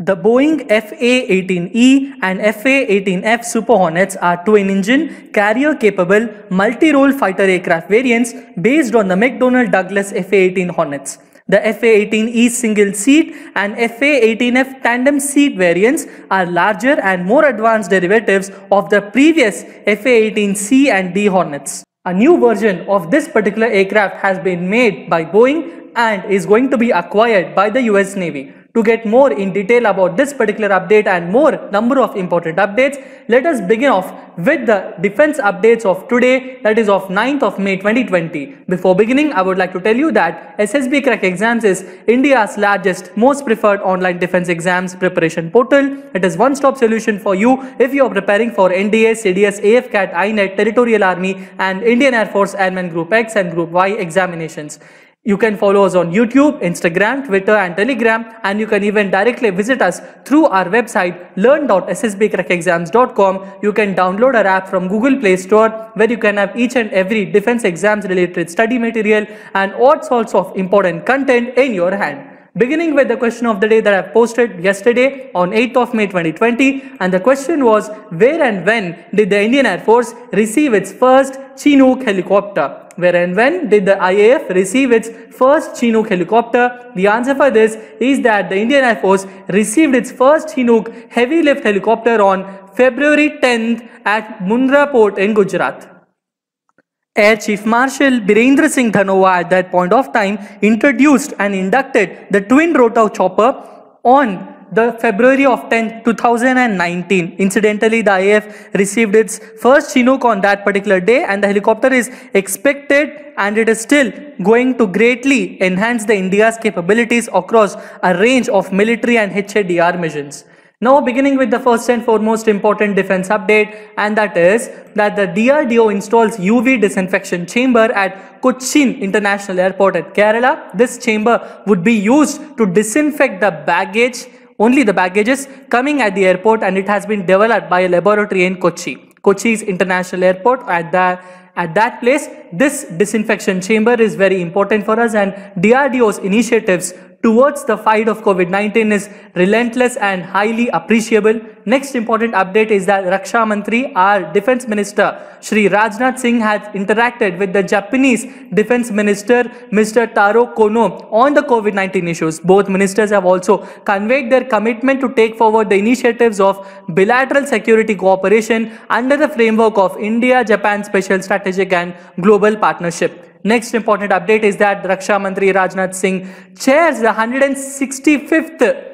The Boeing FA-18E and FA-18F Super Hornets are twin-engine, carrier-capable, multi-role fighter aircraft variants based on the McDonnell Douglas FA-18 Hornets. The FA-18E single seat and FA-18F tandem seat variants are larger and more advanced derivatives of the previous FA-18C and D Hornets. A new version of this particular aircraft has been made by Boeing and is going to be acquired by the US Navy. To get more in detail about this particular update and more number of important updates, let us begin off with the defense updates of today that is of 9th of May 2020. Before beginning, I would like to tell you that SSB Crack Exams is India's largest, most preferred online defense exams preparation portal. It is one-stop solution for you if you are preparing for NDA, CDS, AFCAT, INET, Territorial Army and Indian Air Force Airman Group X and Group Y examinations. You can follow us on YouTube, Instagram, Twitter and Telegram and you can even directly visit us through our website learn.ssbcrackexams.com. You can download our app from Google Play Store where you can have each and every defense exams related study material and all sorts of important content in your hand. Beginning with the question of the day that I posted yesterday on 8th of May 2020 and the question was where and when did the Indian Air Force receive its first Chinook helicopter? Where and when did the IAF receive its first Chinook helicopter? The answer for this is that the Indian Air Force received its first Chinook heavy lift helicopter on February 10th at Mundra port in Gujarat. Air Chief Marshal Birendra Singh Dhanoa at that point of time introduced and inducted the twin rotor chopper on the February of 10, 2019. Incidentally, the IAF received its first Chinook on that particular day and the helicopter is expected and it is still going to greatly enhance the India's capabilities across a range of military and HADR missions. Now beginning with the first and foremost important defense update and that is that the DRDO installs UV disinfection chamber at Cochin International Airport at Kerala. This chamber would be used to disinfect the baggage only the baggages coming at the airport and it has been developed by a laboratory in Kochi. Kochi's international airport at the at that place this disinfection chamber is very important for us and DRDO's initiatives towards the fight of COVID-19 is relentless and highly appreciable. Next important update is that Raksha Mantri, our Defense Minister, Shri Rajnath Singh has interacted with the Japanese Defense Minister, Mr. Taro Kono on the COVID-19 issues. Both ministers have also conveyed their commitment to take forward the initiatives of bilateral security cooperation under the framework of India-Japan Special Strategic and Global Partnership. Next important update is that Raksha Mantri Rajnath Singh chairs the 165th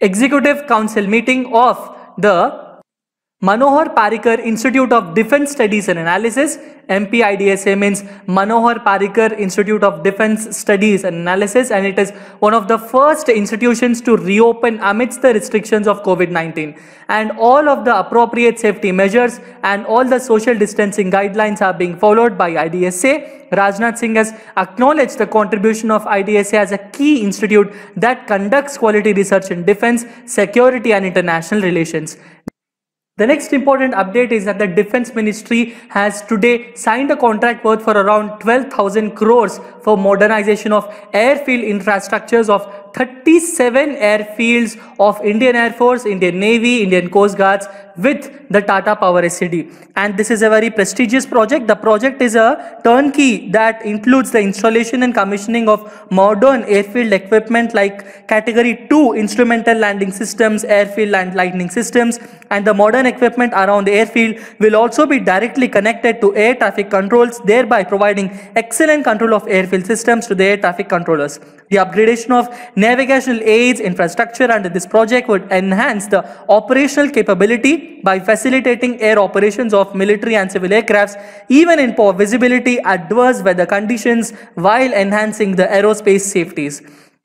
Executive Council meeting of the Manohar Parrikar Institute of Defense Studies and Analysis MPIDSA means Manohar Parrikar Institute of Defense Studies and Analysis and it is one of the first institutions to reopen amidst the restrictions of COVID-19 and all of the appropriate safety measures and all the social distancing guidelines are being followed by IDSA. Rajnath Singh has acknowledged the contribution of IDSA as a key institute that conducts quality research in defense, security and international relations. The next important update is that the Defense Ministry has today signed a contract worth for around 12,000 crores for modernization of airfield infrastructures of 37 airfields of Indian Air Force, Indian Navy, Indian Coast Guards with the Tata Power SED. And this is a very prestigious project. The project is a turnkey that includes the installation and commissioning of modern airfield equipment like category 2 instrumental landing systems, airfield and lightning systems and the modern equipment around the airfield will also be directly connected to air traffic controls thereby providing excellent control of airfield systems to the air traffic controllers. The upgradation of navigational aids infrastructure under this project would enhance the operational capability by facilitating air operations of military and civil aircrafts even in poor visibility adverse weather conditions while enhancing the aerospace safeties.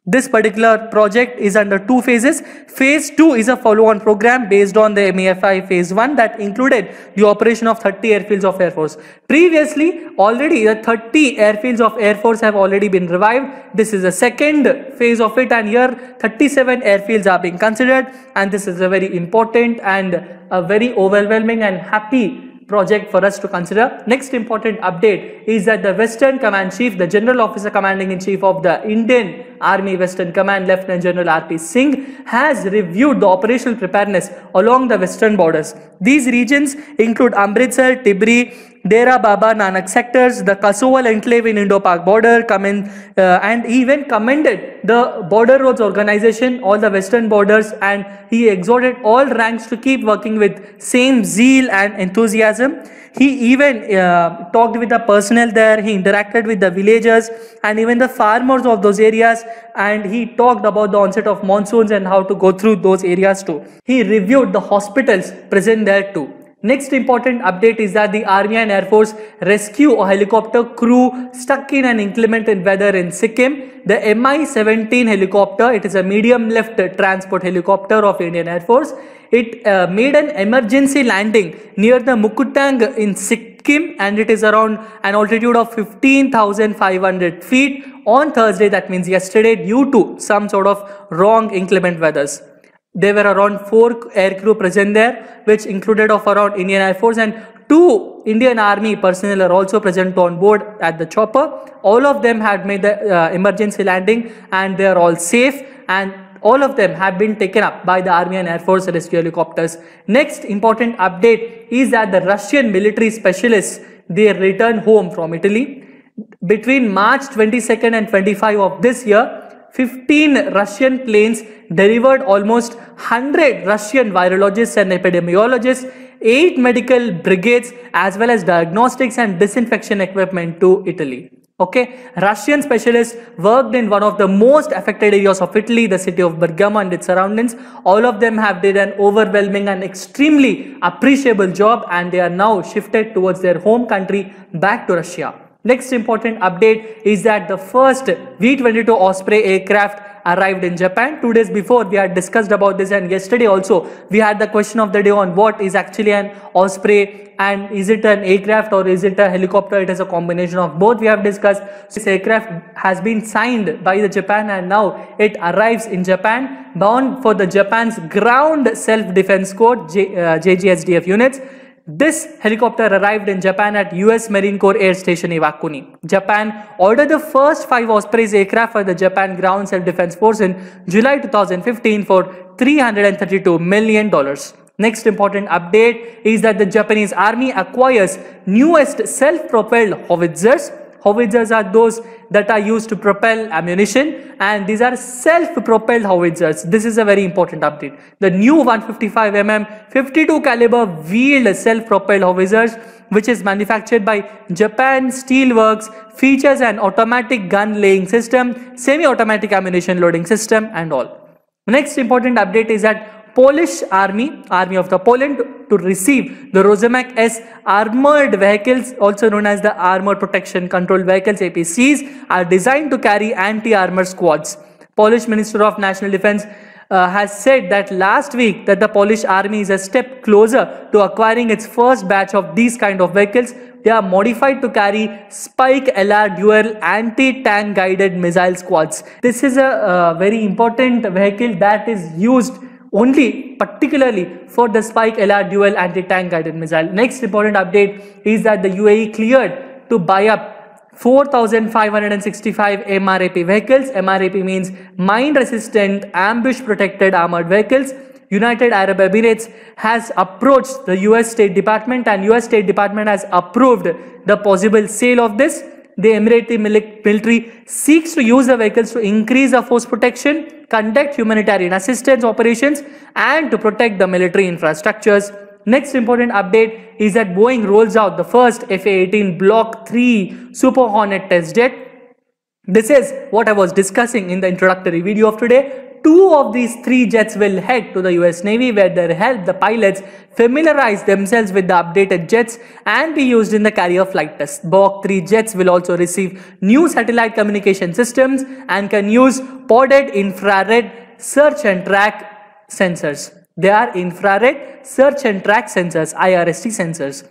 This particular project is under two phases. Phase 2 is a follow-on program based on the MAFI phase 1 that included the operation of 30 airfields of Air Force. Previously, already the 30 airfields of Air Force have already been revived. This is the second phase of it and here 37 airfields are being considered and this is a very important and a very overwhelming and happy project for us to consider. Next important update is that the Western Command Chief, the General Officer Commanding in Chief of the Indian Army Western Command, Lieutenant General R.P. Singh, has reviewed the operational preparedness along the western borders. These regions include Amritsar, Tibri, Dera Baba Nanak sectors, the Kasowal enclave in Indo-Pak border, commend, uh, and he even commended the Border Roads Organization, all the western borders, and he exhorted all ranks to keep working with same zeal and enthusiasm. He even uh, talked with the personnel there, he interacted with the villagers and even the farmers of those areas and he talked about the onset of monsoons and how to go through those areas too. He reviewed the hospitals present there too. Next important update is that the Army and Air Force rescue a helicopter crew stuck in an inclement weather in Sikkim. The Mi-17 helicopter, it is a medium lift transport helicopter of Indian Air Force. It uh, made an emergency landing near the Mukutang in Sikkim and it is around an altitude of 15,500 feet on Thursday, that means yesterday, due to some sort of wrong inclement weathers. There were around four aircrew present there, which included of around Indian Air Force and two Indian Army personnel are also present on board at the chopper. All of them had made the uh, emergency landing and they are all safe and all of them have been taken up by the Army and Air Force rescue helicopters. Next important update is that the Russian military specialists, they returned home from Italy. Between March 22nd and 25 of this year, 15 Russian planes delivered almost 100 Russian virologists and epidemiologists, 8 medical brigades as well as diagnostics and disinfection equipment to Italy. Okay, Russian specialists worked in one of the most affected areas of Italy, the city of Bergamo and its surroundings. All of them have did an overwhelming and extremely appreciable job and they are now shifted towards their home country back to Russia. Next important update is that the first V-22 Osprey aircraft arrived in Japan. Two days before we had discussed about this and yesterday also we had the question of the day on what is actually an Osprey and is it an aircraft or is it a helicopter? It is a combination of both we have discussed. This aircraft has been signed by the Japan and now it arrives in Japan bound for the Japan's ground self-defense code J, uh, JGSDF units. This helicopter arrived in Japan at US Marine Corps Air Station Iwakuni. Japan ordered the first five Ospreys aircraft for the Japan Ground Self-Defense Force in July 2015 for $332 million. Next important update is that the Japanese army acquires newest self-propelled howitzers Howitzers are those that are used to propel ammunition and these are self-propelled howitzers. This is a very important update. The new 155mm 52 caliber wheeled self-propelled howitzers which is manufactured by Japan Steelworks features an automatic gun laying system, semi-automatic ammunition loading system and all. Next important update is that Polish army, army of the Poland to receive the Rosomak S armored vehicles also known as the armored protection control vehicles APCs are designed to carry anti-armor squads. Polish Minister of National Defense uh, has said that last week that the Polish army is a step closer to acquiring its first batch of these kind of vehicles. They are modified to carry Spike LR dual anti-tank guided missile squads. This is a uh, very important vehicle that is used only particularly for the Spike LR dual anti-tank guided missile. Next important update is that the UAE cleared to buy up 4,565 MRAP vehicles. MRAP means mine resistant ambush protected armored vehicles. United Arab Emirates has approached the US State Department and US State Department has approved the possible sale of this. The Emirati military seeks to use the vehicles to increase the force protection, conduct humanitarian assistance operations and to protect the military infrastructures. Next important update is that Boeing rolls out the first FA-18 Block 3 Super Hornet test jet. This is what I was discussing in the introductory video of today. Two of these three jets will head to the US Navy where they'll help the pilots familiarize themselves with the updated jets and be used in the carrier flight test. Block 3 jets will also receive new satellite communication systems and can use podded infrared search and track sensors. They are infrared search and track sensors, IRST sensors.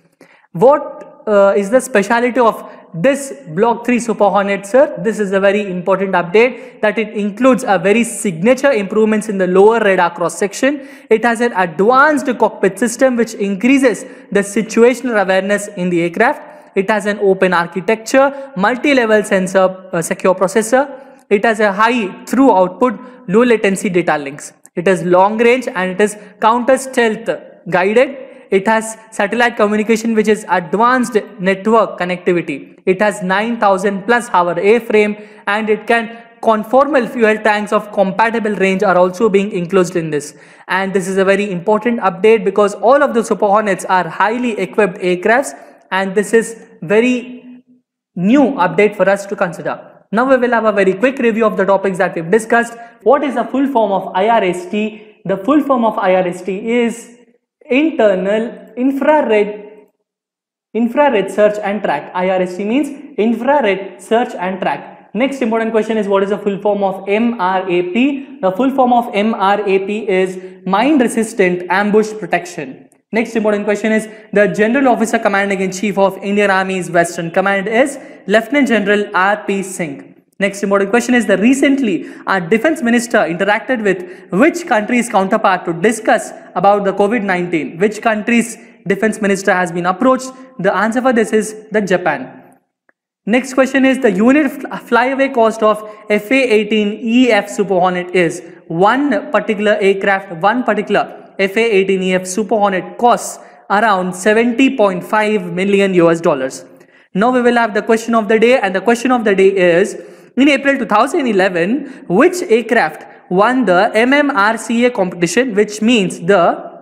What uh, is the speciality of this Block 3 Super Hornet, sir, this is a very important update that it includes a very signature improvements in the lower radar cross section. It has an advanced cockpit system which increases the situational awareness in the aircraft. It has an open architecture, multi-level sensor uh, secure processor. It has a high through output, low latency data links. It is long range and it is counter stealth guided it has satellite communication which is advanced network connectivity. It has 9000 plus hour airframe and it can conformal fuel tanks of compatible range are also being enclosed in this. And this is a very important update because all of the Super Hornets are highly equipped aircrafts and this is very new update for us to consider. Now we will have a very quick review of the topics that we've discussed. What is the full form of IRST? The full form of IRST is internal infrared infrared search and track. IRST means infrared search and track. Next important question is what is the full form of MRAP the full form of MRAP is mine resistant ambush protection. Next important question is the general officer commanding in chief of Indian Army's western command is Lieutenant General RP Singh Next important question is that recently our defense minister interacted with which country's counterpart to discuss about the COVID-19? Which country's defense minister has been approached? The answer for this is the Japan. Next question is the unit flyaway cost of FA-18EF Super Hornet is one particular aircraft, one particular FA-18EF Super Hornet costs around 70.5 million US dollars. Now we will have the question of the day and the question of the day is in April 2011, which aircraft won the MMRCA competition, which means the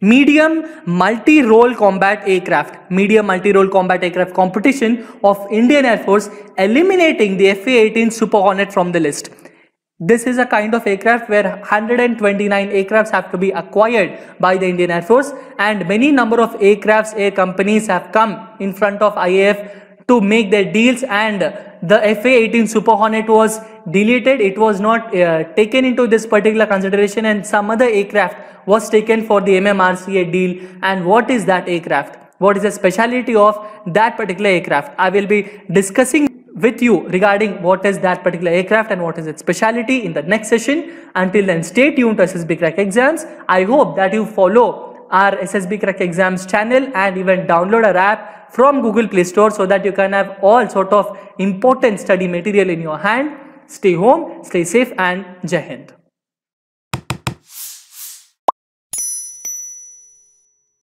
medium multi-role combat aircraft medium multi-role combat aircraft competition of indian air force eliminating the fa-18 super hornet from the list. This is a kind of aircraft where 129 aircrafts have to be acquired by the indian air force and many number of aircrafts air companies have come in front of iaf to make their deals and the FA-18 Super Hornet was deleted. It was not uh, taken into this particular consideration and some other aircraft was taken for the MMRCA deal. And what is that aircraft? What is the speciality of that particular aircraft? I will be discussing with you regarding what is that particular aircraft and what is its speciality in the next session. Until then, stay tuned to SSB Crack Exams. I hope that you follow our SSB Crack Exams channel and even download our app from Google Play Store so that you can have all sort of important study material in your hand. Stay home, stay safe and Jai Hind.